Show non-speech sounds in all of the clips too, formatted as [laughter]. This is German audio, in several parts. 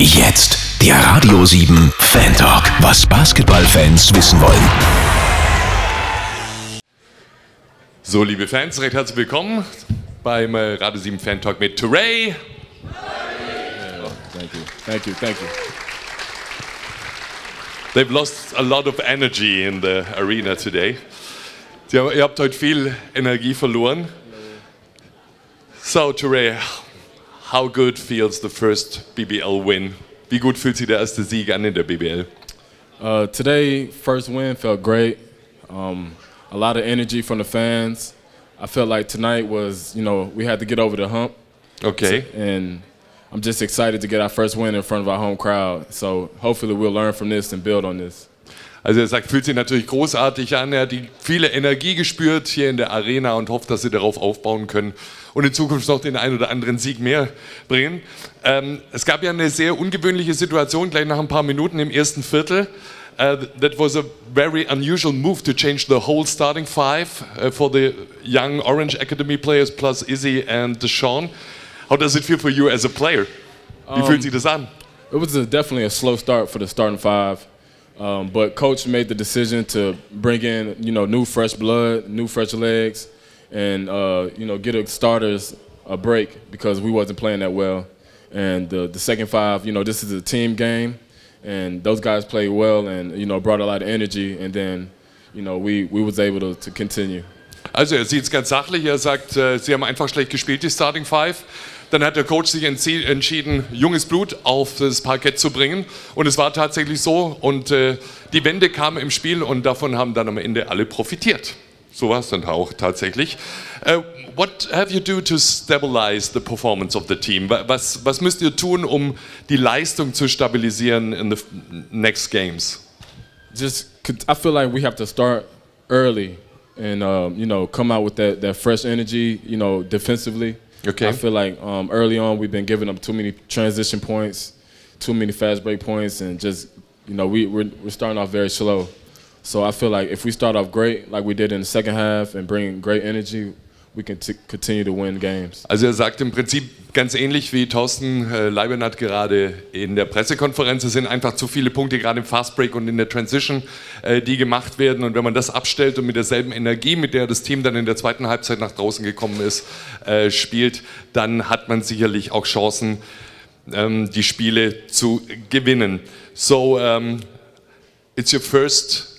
Jetzt der Radio 7 Fan Talk. Was Basketballfans wissen wollen. So, liebe Fans, recht herzlich willkommen beim äh, Radio 7 Fan Talk mit Turay. Thank you. Thank you. Thank you. They've lost a lot of energy in the arena today. Ihr habt heute viel Energie verloren. So, Turay, how good feels the first BBL win? Wie gut fühlt sich der erste Sieg an in der BBL? Uh, today, first win felt great. Um, a lot of energy from the fans. I felt like tonight was, you know, we had to get over the hump, Okay. and I'm just excited to get our first win in front of our home crowd. So hopefully we'll learn from this and build on this. Also er sagt, fühlt sich natürlich großartig an. Er hat die viele Energie gespürt hier in der Arena und hofft, dass sie darauf aufbauen können und in Zukunft noch den einen oder anderen Sieg mehr bringen. Ähm, es gab ja eine sehr ungewöhnliche Situation gleich nach ein paar Minuten im ersten Viertel. Uh, that was a very unusual move to change the whole starting five uh, for the young Orange Academy players plus Izzy and Deshaun. How does it feel for you as a player? Wie fühlt sich das an? It was a, definitely a slow start for the starting five, um, but coach made the decision to bring in you know new fresh blood, new fresh legs, and uh, you know get the starters a break because we wasn't playing that well. And the, the second five, you know, this is a team game, and those guys played well and you know brought a lot of energy, and then you know we we was able to, to continue. Also er sieht es ganz sachlich. Er sagt, äh, sie haben einfach schlecht gespielt, die Starting Five. Dann hat der Coach sich entschieden, junges Blut auf das Parkett zu bringen. Und es war tatsächlich so. Und äh, die Wende kam im Spiel und davon haben dann am Ende alle profitiert. So war es dann auch tatsächlich. Äh, what have you do to stabilize the performance of the team? Wa- Was, was müsst ihr tun, um die Leistung zu stabilisieren in the next games? just I feel like we have to start early and um, you know come out with that, that fresh energy you know defensively Okay. I feel like um, early on we've been giving up too many transition points too many fast break points and just you know we, we're, we're starting off very slow so I feel like if we start off great like we did in the second half and bring great energy we can continue to win games Also er sagt im Prinzip ganz ähnlich wie Thorsten äh, Leibenhardt gerade in der Pressekonferenz. Es sind einfach zu viele Punkte, gerade im Fastbreak und in der Transition, äh, die gemacht werden. Und wenn man das abstellt und mit derselben Energie, mit der das Team dann in der zweiten Halbzeit nach draußen gekommen ist, äh, spielt, dann hat man sicherlich auch Chancen, ähm, die Spiele zu gewinnen. So, um, it's your first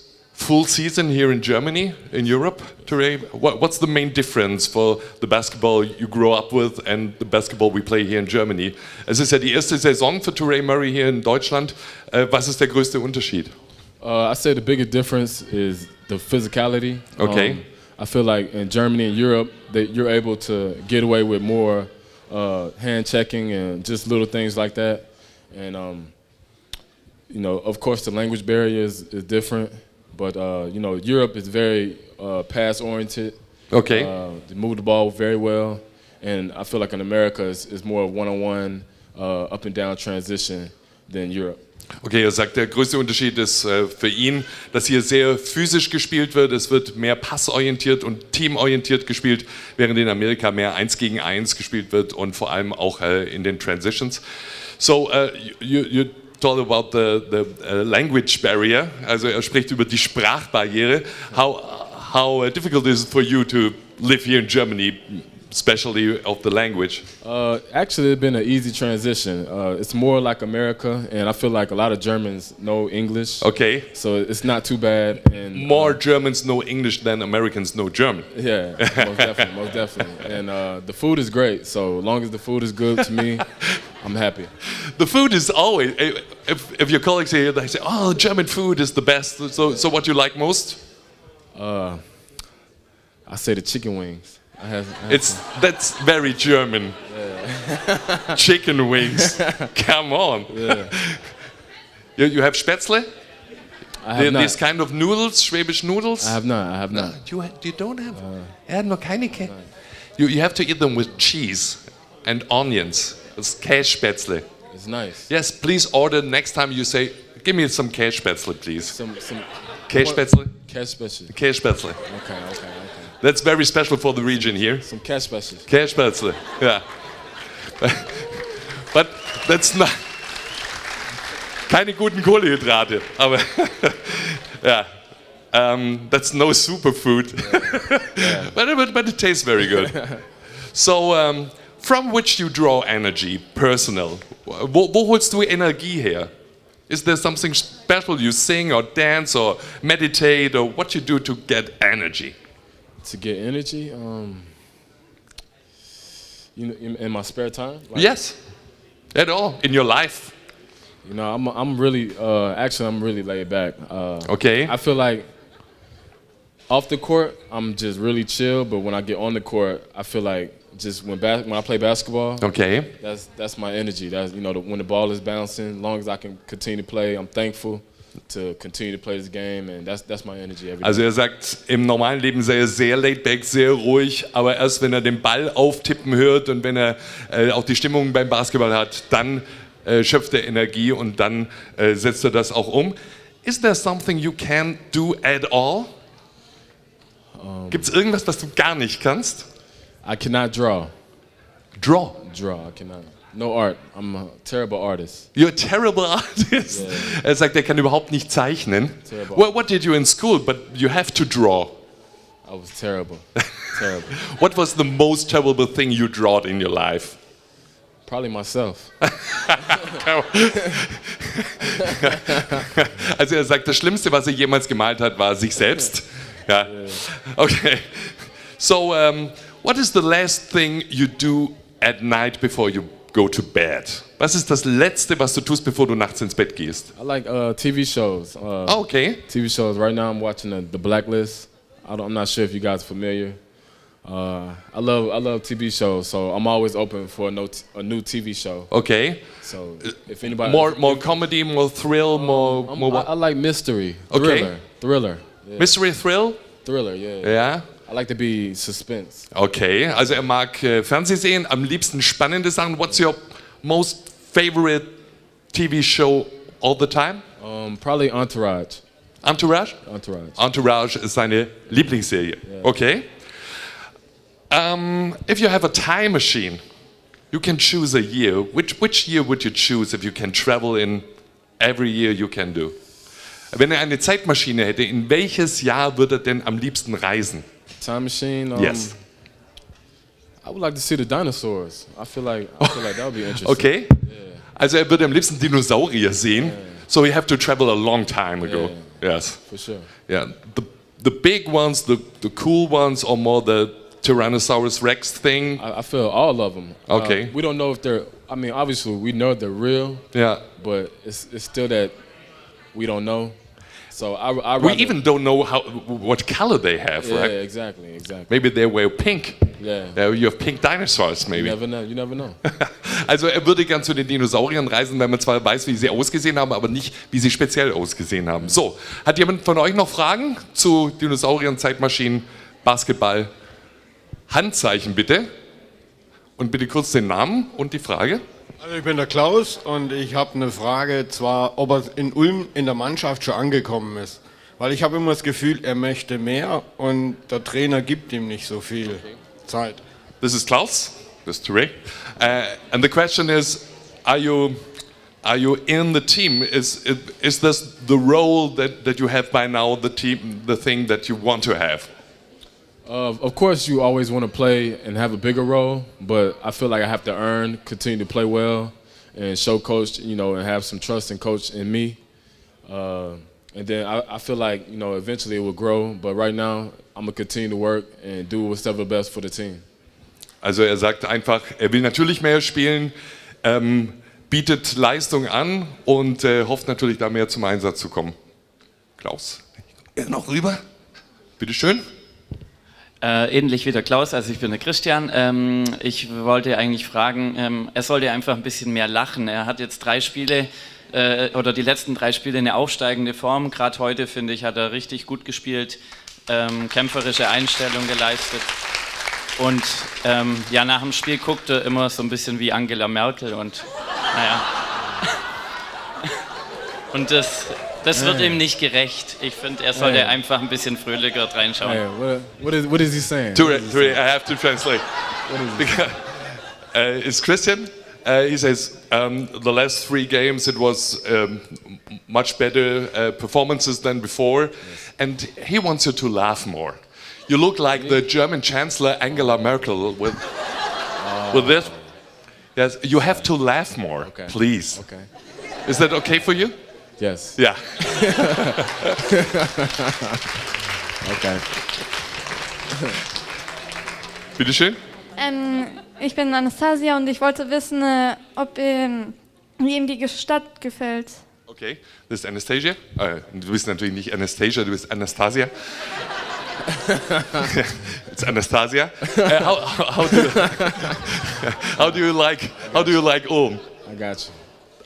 full season here in Germany, in Europe, Ture. What, what's the main difference for the basketball you grow up with and the basketball we play here in Germany? Es ist ja die erste Saison für Ture Murray hier in Deutschland. Äh, was ist der größte Unterschied? Uh, I say the biggest difference is the physicality. Okay. Um, I feel like in Germany and Europe that you're able to get away with more uh, hand checking and just little things like that. And um, you know, of course, the language barrier is, is different, but uh, you know, Europe is very uh, pass oriented. Okay. Uh, they move the ball very well, and I feel like in America it's, it's more one on one, up and down transition than Europe. Okay, er sagt, der größte Unterschied ist äh, für ihn, dass hier sehr physisch gespielt wird. Es wird mehr passorientiert und teamorientiert gespielt, während in Amerika mehr eins gegen eins gespielt wird und vor allem auch äh, in den Transitions. So, uh, you, you told about the, the uh, language barrier. Also er spricht über die Sprachbarriere. How, how uh, difficult is it for you to live here in Germany, especially of the language? Uh, actually, it's been an easy transition. Uh, it's more like America, and I feel like a lot of Germans know English. Okay. So it's not too bad. And More Germans know English than Americans know German. yeah, most definitely, most definitely. And uh, the food is great. So long as the food is good to me, [laughs] I'm happy. The food is always. Eh, if, if your colleagues here, they say, "Oh, German food is the best." So, so what you like most? Uh, I say the chicken wings. I have, I have It's that's very German. Chicken wings. [laughs] Come on. You, you have Spätzle? I have not. These kind of noodles, Schwäbisch noodles. I have not. I have not. You, you don't have. Uh. er hat noch keine you, you have to eat them with cheese and onions. It's Kässpätzle. It's nice. Yes, please order next time you say, give me some Kässpätzle, please. Some some Kässpätzle? cash special. Kässpätzle. Okay, okay, okay. That's very special for the region here. Some cash specials. Kässpätzle, yeah. [laughs] but that's not. Keine guten Kohlenhydrate, aber [laughs] ja. Um, that's no superfood, yeah. [laughs] but, but, but it tastes very good. so, um, from which you draw energy, personal? Wo, wo holst du Energie her? Is there something special you sing or dance or meditate or what you do to get energy? To get energy, um, you know, in, in my spare time. Like, yes, at all in your life. You know, I'm I'm really uh, actually I'm really laid back. Uh, okay. I feel like off the court I'm just really chill, but when I get on the court, I feel like just when when I play basketball. Okay. That's that's my energy. That's you know the, when the ball is bouncing, as long as I can continue to play, I'm thankful. To continue to play this game and that's that's my energy every also er sagt, im normalen Leben sei er sehr laid back, sehr ruhig, aber erst wenn er den Ball auftippen hört und wenn er äh, auch die Stimmung beim Basketball hat, dann äh, schöpft er Energie und dann äh, setzt er das auch um. Is there something you can't do at all? Um, Gibt es irgendwas, was du gar nicht kannst? I cannot draw. Draw? Draw, I cannot. No art. I'm a terrible artist. You're a terrible [laughs] artist. Yeah. Er sagt, er kann überhaupt nicht zeichnen. Terrible. Well, what did you in school? But you have to draw. I was terrible. terrible. [laughs] what was the most terrible thing you drawed in your life? Probably myself. [laughs] also er sagt, das Schlimmste, was er jemals gemalt hat, war sich selbst. Ja. Okay. So, um, what is the last thing you do at night before you go to bed? Was ist das Letzte, was du tust, bevor du nachts ins Bett gehst? I like uh, TV shows. Uh, oh, okay. TV shows. Right now, I'm watching the, the Blacklist. I am not sure if you guys are familiar. Uh, I love I love TV shows, so I'm always open for a, no a new TV show. Okay. So if anybody more more comedy, more thrill, um, more, more I, I, like mystery, thriller, okay. thriller. Yeah. Mystery, thrill. Thriller, yeah. Yeah. I like to be suspense. Okay, also er mag äh, Fernsehsehen, am liebsten spannende Sachen. What's your most favorite TV show all the time? Um, probably Entourage. Entourage? Entourage. Entourage ist seine Lieblingsserie. Yeah. Okay. Um, if you have a time machine, you can choose a year. Which, which year would you choose if you can travel in every year you can do? Wenn er eine Zeitmaschine hätte, in welches Jahr würde er denn am liebsten reisen? Time machine? Um, yes. I would like to see the dinosaurs. I feel like, I feel like that would be interesting. Okay. Yeah. Also er würde am liebsten Dinosaurier sehen. Yeah. So we have to travel a long time ago. Yeah. Yes. For sure. Yeah. The, the big ones, the, the cool ones, or more the Tyrannosaurus Rex thing? I, I feel all of them. Okay. Uh, we don't know if they're. I mean, obviously we know they're real. Yeah. But it's it's still that we don't know. So I, I we even don't know how what color they have, yeah, right? Yeah, exactly, exactly. Maybe they wear pink. Yeah. yeah. You have pink dinosaurs, maybe. You never know. You never know. [laughs] also er würde gern zu den Dinosauriern reisen, wenn man zwar weiß, wie sie ausgesehen haben, aber nicht, wie sie speziell ausgesehen haben. So, hat jemand von euch noch Fragen zu Dinosauriern, Zeitmaschinen, Basketball? Handzeichen bitte. Und bitte kurz den Namen und die Frage. Also ich bin der Klaus und ich habe eine Frage, zwar ob er in Ulm in der Mannschaft schon angekommen ist. Weil ich habe immer das Gefühl, er möchte mehr und der Trainer gibt ihm nicht so viel okay. Zeit. This is Klaus, this is Touré. Uh, and the question is, are you, are you in the team? Is, is this the role that, that you have by now, the team, the thing that you want to have? Uh, of course, you always want to play and have a bigger role, but I feel like I have to earn, continue to play well, and show coach, you know, and have some trust in coach in me. Uh, and then I, I, feel like, you know, eventually it will grow, but right now I'm gonna continue to work and do whatever best for the team. Also er sagt einfach, er will natürlich mehr spielen, ähm, bietet Leistung an und äh, hofft natürlich da mehr zum Einsatz zu kommen. Klaus, noch rüber? Bitteschön. schön. Äh, ähnlich wie der Klaus, also ich bin der Christian. Ähm, ich wollte eigentlich fragen, ähm, er sollte einfach ein bisschen mehr lachen. Er hat jetzt drei Spiele äh, oder die letzten drei Spiele eine aufsteigende Form. Gerade heute, finde ich, hat er richtig gut gespielt, ähm, kämpferische Einstellung geleistet. Und ähm, ja, nach dem Spiel guckt er immer so ein bisschen wie Angela Merkel und naja. [laughs] Und das, das wird ihm nicht gerecht. Ich finde, er sollte hey. einfach ein bisschen fröhlicher reinschauen. Hey, what, what, is, what is he saying? To, to, I have to translate. What is, Because, uh, is Christian Uh, he says um, the last three games it was um, much better uh, performances than before, and he wants you to laugh more. You look like the German Chancellor Angela Merkel with with this. Yes, you have to laugh more, Okay. please. Okay. Is that okay for you? Yes. Yeah. [laughs] Okay. Bitteschön. Ähm, ich bin Anastasia und ich wollte wissen, äh, ob ähm, wie Ihnen die Stadt gefällt. Okay, das ist Anastasia. Äh, du bist natürlich nicht Anastasia, du bist Anastasia. [laughs] It's Anastasia. Uh, how, how, do you, [laughs] how do you like how do you like Ulm I got you.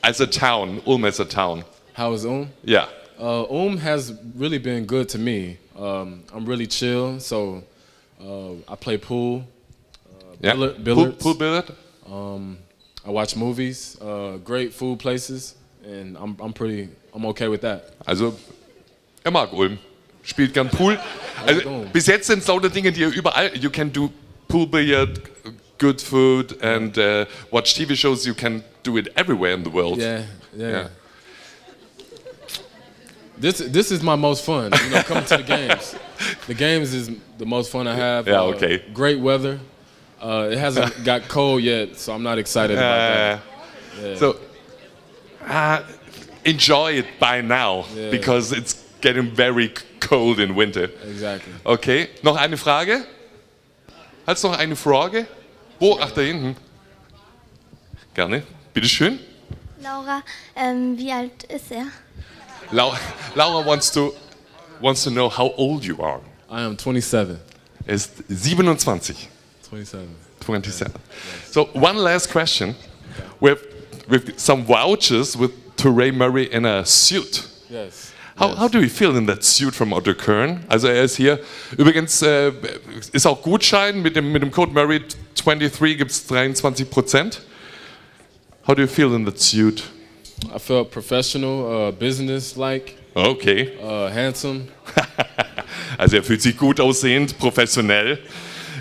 as a town? Ulm as a town. How is Um? Yeah. Uh, Um has really been good to me. Um, I'm really chill, so uh, I play pool. yeah. Billiard- Pool, billiards. pool billiard. Um, I watch movies, uh, great food places, and I'm, I'm pretty, I'm okay with that. Also er mag Ulm. Spielt gern Pool. [laughs] Also, bis jetzt sind es lauter Dinge, die ihr überall. You can do pool billiard, good food, and uh, watch TV shows. You can do it everywhere in the world. Yeah, yeah. Yeah. This this is my most fun. You know, coming to the games. The games is the most fun I have. Yeah, Uh, okay. Great weather. Uh, it hasn't [laughs] got cold yet, so I'm not excited about that. Uh, So, uh, enjoy it by now Yeah. because it's getting very cold in winter. Exactly. Okay, noch eine Frage? Hat's noch eine Frage? Wo? Ach, da hinten. Gerne. Bitteschön. Laura, ähm, wie alt ist er? Lau Laura wants to, wants to know how old you are. I am 27. Er ist 27. 27. 27. So one last question. With, with some vouchers with Teray Murray in a suit. Yes. How, how do you feel in that suit from Otto Kern? Also er ist hier. Übrigens äh, ist auch Gutschein mit dem, mit dem Code Murray 23 gibt es 23 Prozent. How do you feel in that suit? I felt professional, uh, business-like, Okay. uh, handsome. [laughs] Also er fühlt sich gut aussehend, professionell,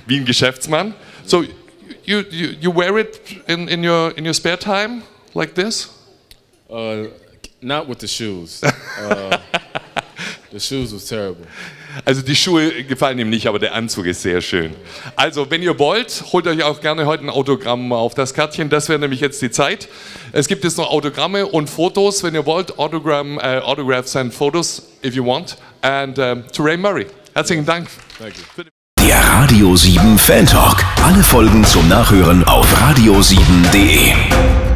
wie ein Geschäftsmann. So you, you, you wear it in, in, your, in your spare time like this? Uh, not with the shoes. [laughs] Uh, the shoes was terrible. Also die Schuhe gefallen ihm nicht, aber der Anzug ist sehr schön. Also wenn ihr wollt, holt euch auch gerne heute ein Autogramm auf das Kärtchen. Das wäre nämlich jetzt die Zeit. Es gibt jetzt noch Autogramme und Fotos, wenn ihr wollt. Autogramm, äh, Autographs and Photos, if you want. And um, to Ray Murray. Herzlichen Dank. Der Radio 7 Fan Talk. Alle Folgen zum Nachhören auf radio7.de.